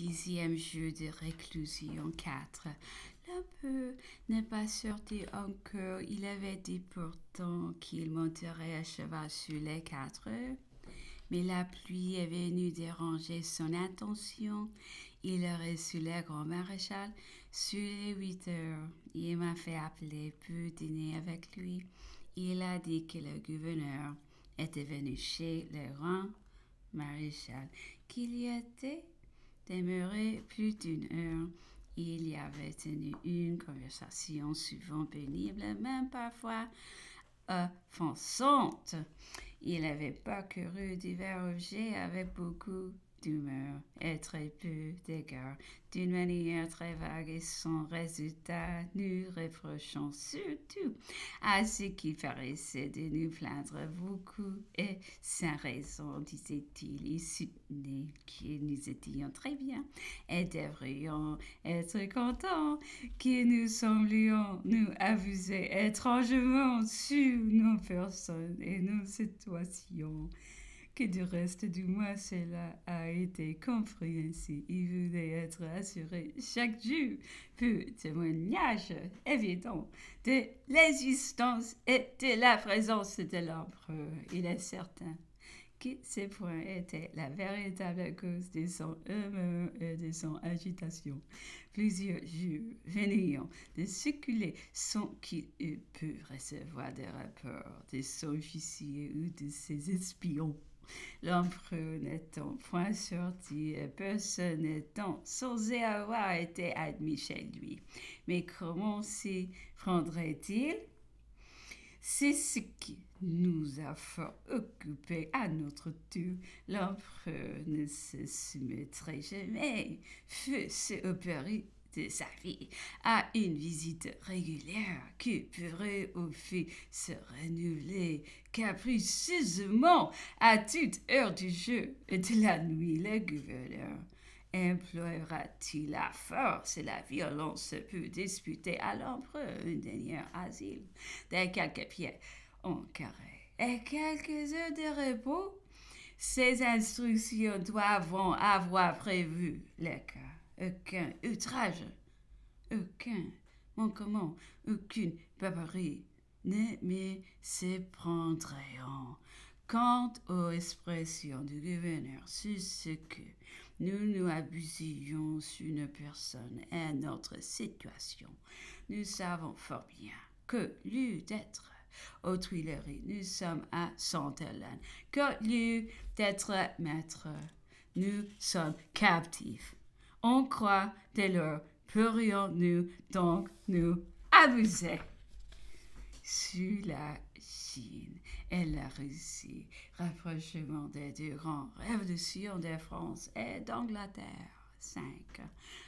dixième jour de réclusion 4. L'homme n'est pas sorti encore. Il avait dit pourtant qu'il monterait à cheval sur les quatre mais la pluie est venue déranger son attention. Il a reçu le grand maréchal sur les huit heures. Il m'a fait appeler pour dîner avec lui. Il a dit que le gouverneur était venu chez le grand maréchal, qu'il y était demeuré plus d'une heure. Il y avait tenu une conversation souvent pénible, même parfois offensante. Il avait parcouru divers objets avec beaucoup d'humeur et très peu d'égard, d'une manière très vague et sans résultat, nous reprochons surtout à ce qui paraissait de nous plaindre beaucoup. Et sans raison, disait-il, il soutenait que nous étions très bien et devrions être contents que nous semblions nous abuser étrangement sur nos personnes et nos situations du reste du mois cela a été compris ainsi. Il voulait être assuré chaque jour pour témoignage évident de l'existence et de la présence de l'empereur. Il est certain que ces points étaient la véritable cause de son humeur et de son agitation. Plusieurs jours venaient de circuler sans qu'il eût pu recevoir des rapports de son officier ou de ses espions. L'empereur n'étant point sorti et personne n'étant censé avoir été admis chez lui. Mais comment s'y prendrait-il? C'est ce qui nous a fort occupés à notre tour. L'empereur ne se soumettrait jamais, fut se opérer de sa vie à une visite régulière qui pourrait au fait se renouveler capricieusement à toute heure du jour et de la nuit. Le gouverneur emploiera-t-il la force et la violence pour disputer à l'empereur un dernier asile? De quelques pieds en carré et quelques heures de repos? Ces instructions doivent avoir prévu le cas aucun outrage, aucun manquement, aucune barbarie. Ne me en Quant aux expressions du gouverneur sur ce que nous nous abusions sur une personne et notre situation, nous savons fort bien que, lieu d'être aux Tuileries, nous sommes à Sainte-Hélène, que, lieu d'être maître, nous sommes captifs on croit dès lors, pourrions-nous donc nous abuser? Sur la Chine et la Russie, rapprochement des deux grandes révolutions de France et d'Angleterre. 5.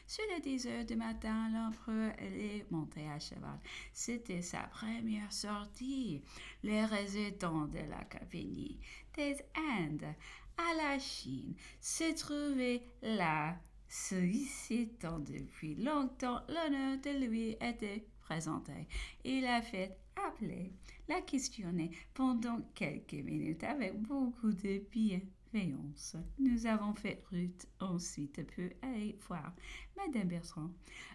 Sur les 10 heures du matin, l'empereur est monté à cheval. C'était sa première sortie. Les résidents de la compagnie des Indes à la Chine se trouvaient là celui-ci étant depuis longtemps l'honneur de lui était présenté. Il a fait appeler, la questionner pendant quelques minutes avec beaucoup de bienveillance. Nous avons fait route ensuite pour aller voir Madame Bertrand.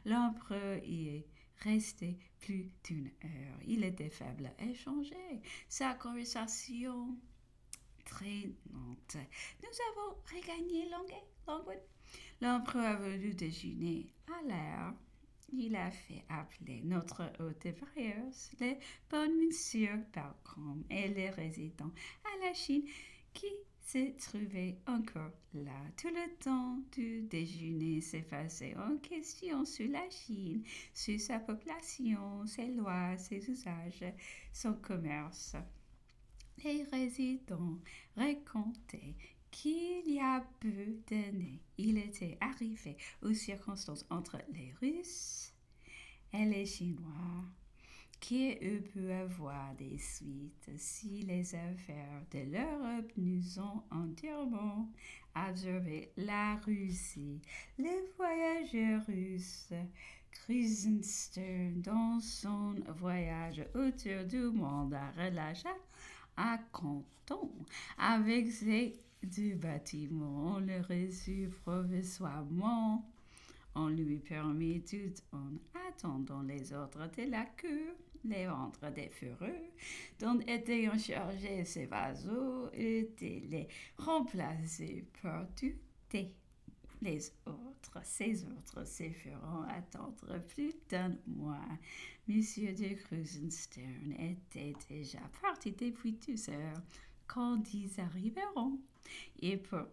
L'empereur y est resté plus d'une heure. Il était faible à échanger. Sa conversation Nous avons regagné Longwood. L'empereur a voulu déjeuner l'air. Il a fait appeler notre hôte de le bon monsieur Balcom et les résidents à la Chine qui se trouvaient encore là. Tout le temps du déjeuner s'est passé en question sur la Chine, sur sa population, ses lois, ses usages, son commerce. Les résidents racontaient qu'il y a peu d'années, il était arrivé aux circonstances entre les Russes et les Chinois qui peut avoir des suites si les affaires de l'Europe nous ont entièrement observé la Russie. Le voyageur russe Krisenstern, dans son voyage autour du monde, relâcha à Canton avec ses du bâtiment. On le reçut provisoirement. On lui permit tout en attendant les ordres de la queue, les ordres des fureux, dont étaient chargés ces vaseaux, étaient les remplacés par du thé. Les autres, ces autres se feront attendre plus d'un mois. Monsieur de Krusenstern était déjà parti depuis deux heures quand ils arriveront. Et pour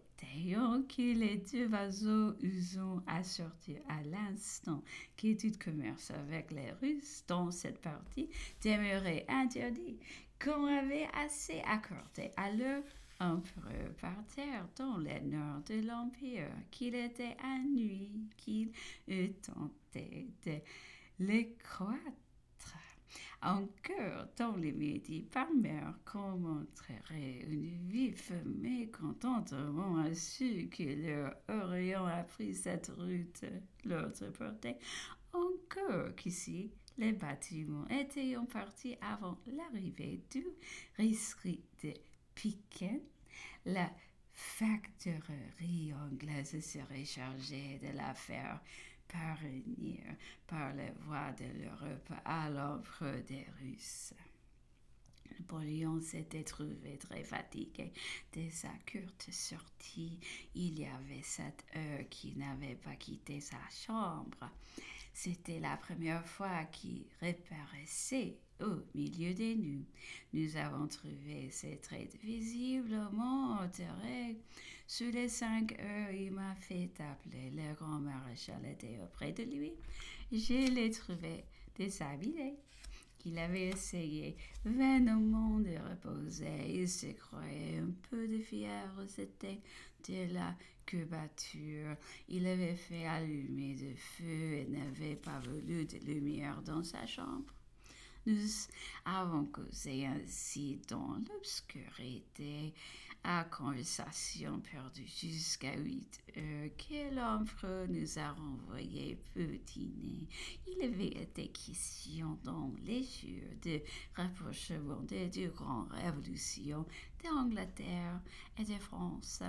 que les deux vaseaux usons assortis à l'instant que tout commerce avec les Russes dans cette partie demeurait interdit, qu'on avait assez accordé à leur empereur terre dans le nord de l'Empire, qu'il était à nuit qu'il eût tenté de les croître. Encore dans les midi par mer qu'on montrerait une vif mécontentement à ceux qui leur aurions appris cette route l'autre portée. Encore qu'ici, les bâtiments étaient en partie avant l'arrivée du rescrit de Piquen, la factorerie anglaise serait chargée de l'affaire parvenir par les voies de l'Europe à l'empereur des Russes. Napoléon s'était trouvé très fatigué de sa courte sortie. Il y avait sept heures qu'il n'avait pas quitté sa chambre. C'était la première fois qu'il reparaissait au milieu des nues. Nous avons trouvé ses traits visiblement altérés. Sous les cinq heures, il m'a fait appeler. Le grand maréchal était auprès de lui. Je l'ai trouvé déshabillé. Il avait essayé vainement de reposer. Il se croyait un peu de fièvre. C'était de la cubature. Il avait fait allumer de feu et n'avait pas voulu de lumière dans sa chambre. Nous avons causé ainsi dans l'obscurité, à conversation perdue jusqu'à huit heures, que l'empereur nous a renvoyé dîner. Il avait été question dans les jours de rapprochement des deux grandes révolutions d'Angleterre et de France.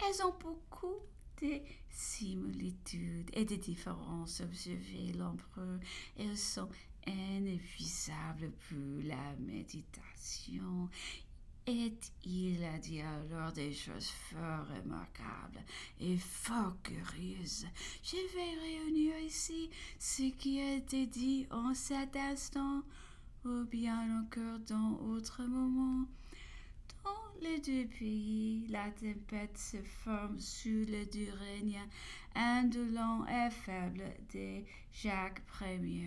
Elles ont beaucoup de similitudes et de différences observées l'empereur. Elles sont inépuisable pour la méditation. Et il a dit alors des choses fort remarquables et fort curieuses. Je vais réunir ici ce qui a été dit en cet instant, ou bien encore dans autre moment. Les deux pays, la tempête se forme sous le doux règne indolent et faible de Jacques Ier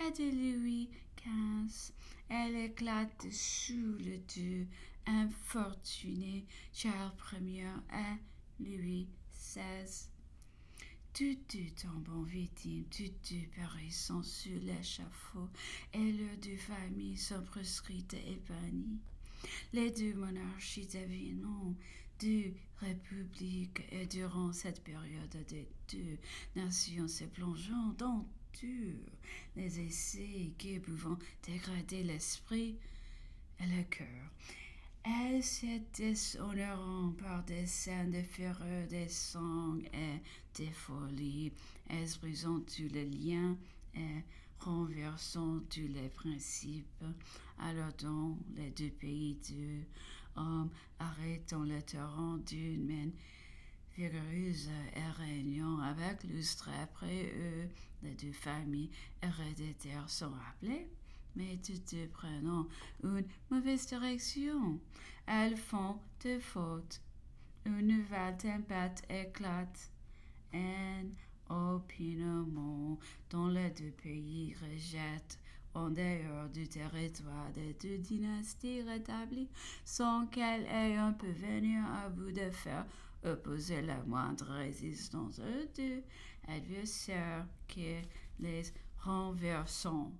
et de Louis XV. Elle éclate sous le doux infortuné Charles Ier et Louis XVI. Tout tombe en victime, tout périssant sur l'échafaud, et leurs deux familles sont proscrites et bannies. Les deux monarchies deviennent deux républiques et durant cette période des deux nations se plongeant dans tous les essais qui pouvant dégrader l'esprit et le cœur. Elles se déshonorant par des scènes de fureur, des sangs et des folies, elles brisant tous les liens et renversant tous les principes, alors dans les deux pays deux hommes arrêtant le torrent d'une main vigoureuse et régnant avec lustre après eux, les deux familles héréditaires sont rappelées, mais toutes prenant une mauvaise direction. Elles font de fautes. Une nouvelle tempête éclate. Opinement dans les deux pays rejette en dehors du territoire des deux dynasties rétablies sans qu'elles aient un peu venir à bout de faire opposer la moindre résistance aux deux adversaires que les renversant.